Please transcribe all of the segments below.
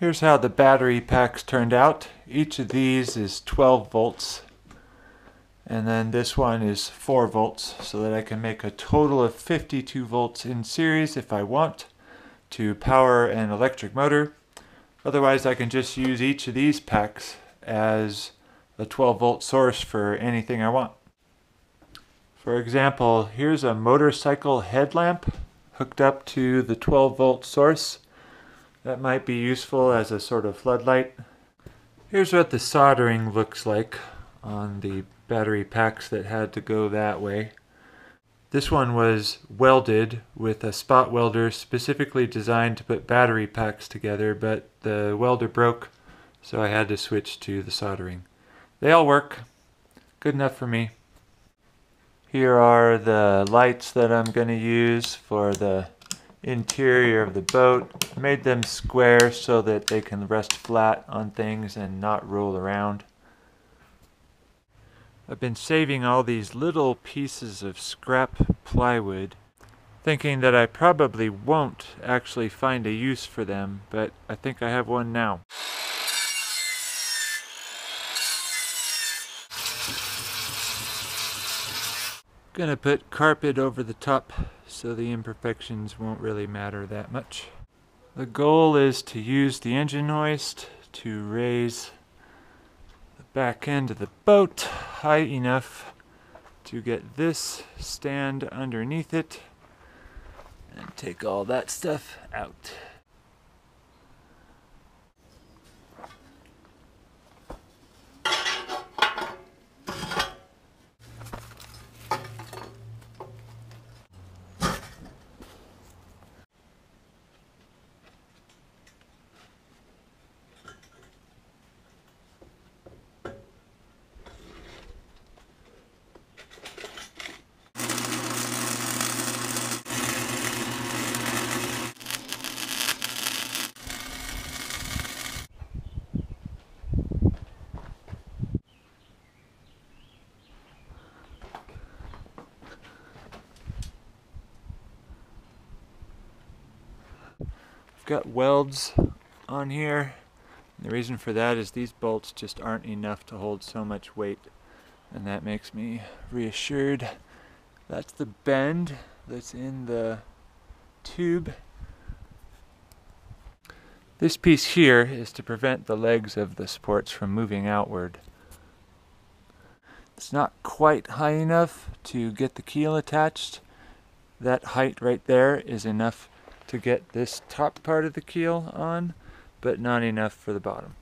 Here's how the battery packs turned out. Each of these is 12 volts and then this one is 4 volts so that I can make a total of 52 volts in series if I want to power an electric motor. Otherwise I can just use each of these packs as a 12 volt source for anything I want. For example, here's a motorcycle headlamp hooked up to the 12 volt source. That might be useful as a sort of floodlight. Here's what the soldering looks like on the battery packs that had to go that way. This one was welded with a spot welder specifically designed to put battery packs together, but the welder broke, so I had to switch to the soldering. They all work. Good enough for me. Here are the lights that I'm going to use for the interior of the boat. Made them square so that they can rest flat on things and not roll around. I've been saving all these little pieces of scrap plywood, thinking that I probably won't actually find a use for them, but I think I have one now. Gonna put carpet over the top so the imperfections won't really matter that much. The goal is to use the engine hoist to raise the back end of the boat high enough to get this stand underneath it and take all that stuff out. Got welds on here. And the reason for that is these bolts just aren't enough to hold so much weight. And that makes me reassured. That's the bend that's in the tube. This piece here is to prevent the legs of the supports from moving outward. It's not quite high enough to get the keel attached. That height right there is enough to get this top part of the keel on, but not enough for the bottom.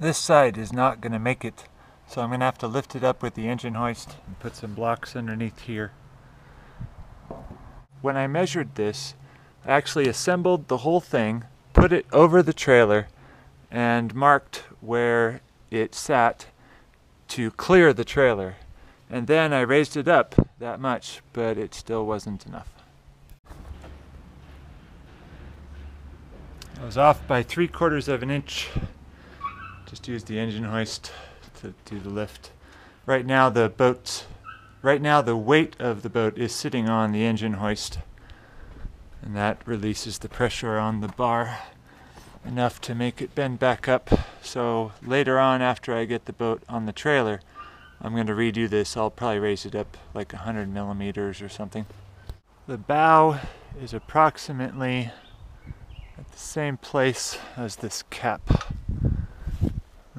This side is not going to make it, so I'm going to have to lift it up with the engine hoist and put some blocks underneath here. When I measured this, I actually assembled the whole thing, put it over the trailer, and marked where it sat to clear the trailer. And then I raised it up that much, but it still wasn't enough. I was off by three quarters of an inch. Just use the engine hoist to do the lift. Right now the boat's Right now the weight of the boat is sitting on the engine hoist and that releases the pressure on the bar enough to make it bend back up. So later on after I get the boat on the trailer, I'm going to redo this. I'll probably raise it up like 100 millimeters or something. The bow is approximately at the same place as this cap.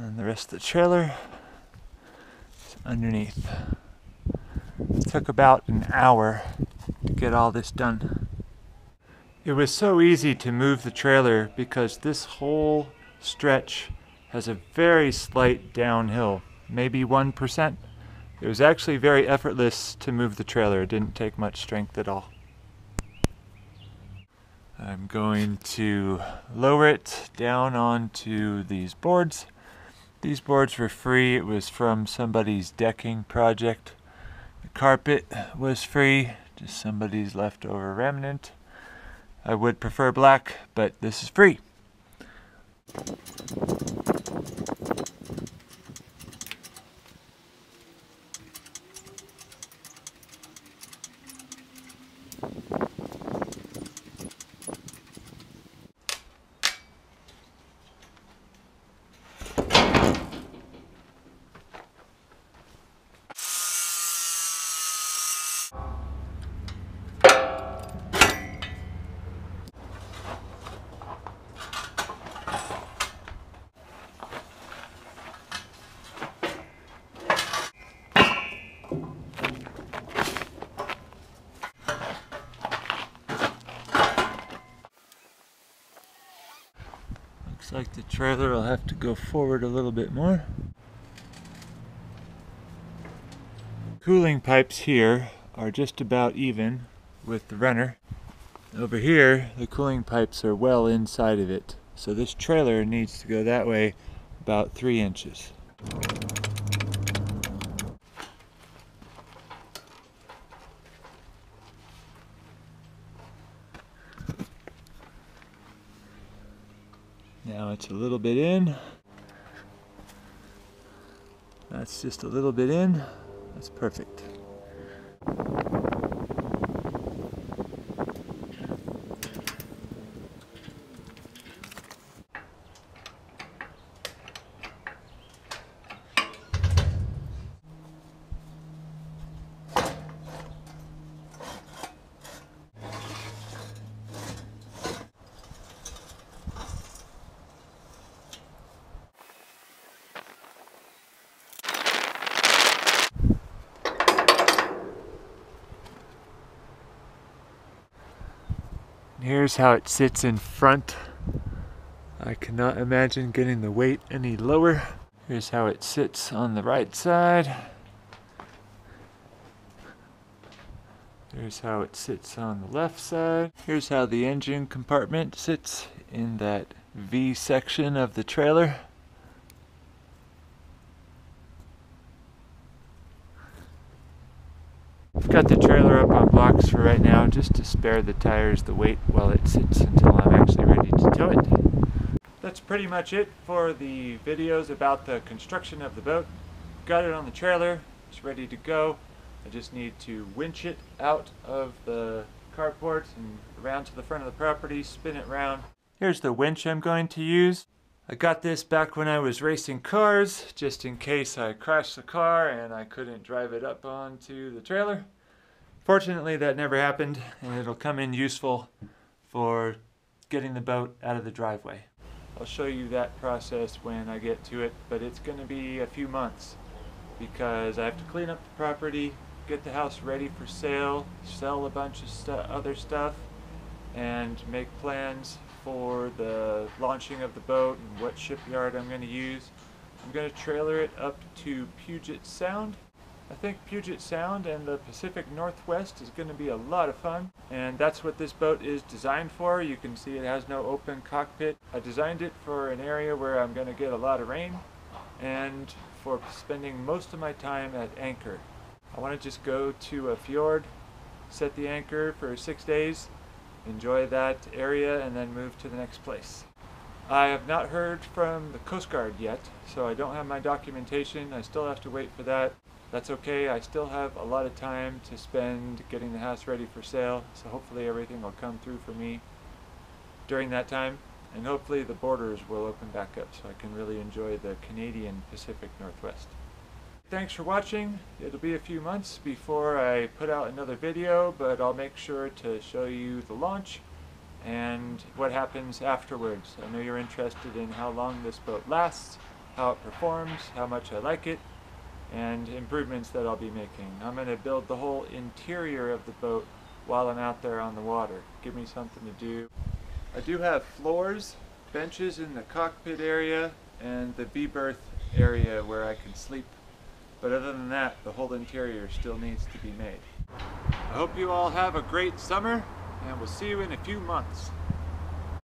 And the rest of the trailer is underneath. It took about an hour to get all this done. It was so easy to move the trailer because this whole stretch has a very slight downhill, maybe 1%. It was actually very effortless to move the trailer. It didn't take much strength at all. I'm going to lower it down onto these boards. These boards were free. It was from somebody's decking project. The carpet was free, just somebody's leftover remnant. I would prefer black, but this is free. Looks like the trailer will have to go forward a little bit more. Cooling pipes here are just about even with the runner. Over here, the cooling pipes are well inside of it. So this trailer needs to go that way about three inches. It's a little bit in. That's just a little bit in. That's perfect. Here's how it sits in front. I cannot imagine getting the weight any lower. Here's how it sits on the right side. Here's how it sits on the left side. Here's how the engine compartment sits in that V section of the trailer. I've got the trailer up on blocks for right now just to spare the tires the weight while it sits until I'm actually ready to tow it. That's pretty much it for the videos about the construction of the boat. Got it on the trailer, it's ready to go. I just need to winch it out of the carport and around to the front of the property, spin it around. Here's the winch I'm going to use. I got this back when I was racing cars, just in case I crashed the car and I couldn't drive it up onto the trailer. Fortunately, that never happened, and it'll come in useful for getting the boat out of the driveway. I'll show you that process when I get to it, but it's going to be a few months because I have to clean up the property, get the house ready for sale, sell a bunch of stu other stuff, and make plans for the launching of the boat and what shipyard I'm going to use. I'm going to trailer it up to Puget Sound. I think Puget Sound and the Pacific Northwest is going to be a lot of fun and that's what this boat is designed for. You can see it has no open cockpit. I designed it for an area where I'm going to get a lot of rain and for spending most of my time at anchor. I want to just go to a fjord, set the anchor for six days, enjoy that area and then move to the next place. I have not heard from the Coast Guard yet, so I don't have my documentation. I still have to wait for that. That's okay, I still have a lot of time to spend getting the house ready for sale, so hopefully everything will come through for me during that time, and hopefully the borders will open back up so I can really enjoy the Canadian Pacific Northwest. Thanks for watching. It'll be a few months before I put out another video, but I'll make sure to show you the launch and what happens afterwards. I know you're interested in how long this boat lasts, how it performs, how much I like it, and improvements that I'll be making. I'm going to build the whole interior of the boat while I'm out there on the water. Give me something to do. I do have floors, benches in the cockpit area, and the V-berth area where I can sleep. But other than that, the whole interior still needs to be made. I hope you all have a great summer, and we'll see you in a few months.